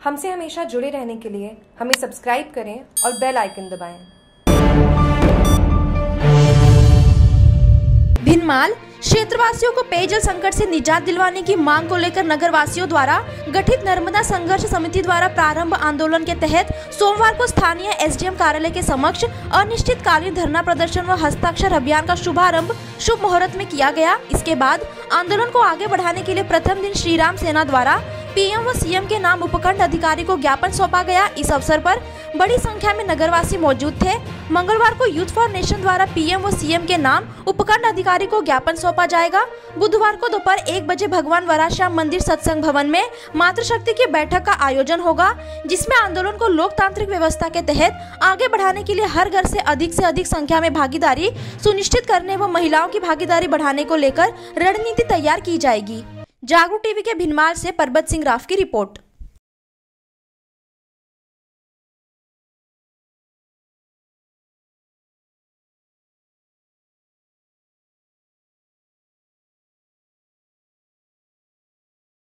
हमसे हमेशा जुड़े रहने के लिए हमें सब्सक्राइब करें और बेल आइकन दबाएँ। भिनमाल, क्षेत्रवासियों को पेयजल संकट से निजात दिलवाने की मांग को लेकर नगर वासियों द्वारा गठित नर्मदा संघर्ष समिति द्वारा प्रारंभ आंदोलन के तहत सोमवार को स्थानीय एसडीएम कार्यालय के समक्ष अनिश्चितकालीन धरना प्रदर्शन व हस्ताक्षर अभियान का शुभारंभ शुभ मुहूर्त में किया गया इसके बाद आंदोलन को आगे बढ़ाने के लिए प्रथम दिन श्रीराम सेना द्वारा पीएम व सीएम के नाम उपखंड अधिकारी को ज्ञापन सौंपा गया। इस अवसर पर बड़ी संख्या में नगरवासी मौजूद थे। मंगलवार को यूथ फॉर नेशन द्वारा पीएम व सीएम के नाम उपखंड अधिकारी को ज्ञापन सौंपा जाएगा। बुधवार को दोपहर एक बजे भगवान वराश्याम मंदिर सत्संग भवन में मातृशक्ति की बैठक का आयोजन होगा, जिसमें आंदोलन को लोकतांत्रिक व्यवस्था के तहत आगे बढ़ाने के लिए हर घर से अधिक से अधिक संख्या में भागीदारी सुनिश्चित करने व महिलाओं की भागीदारी बढ़ाने को लेकर रणनीति तैयार की जाएगी। जागरूक टीवी के भिनमाल से परबत सिंह राफ की रिपोर्ट।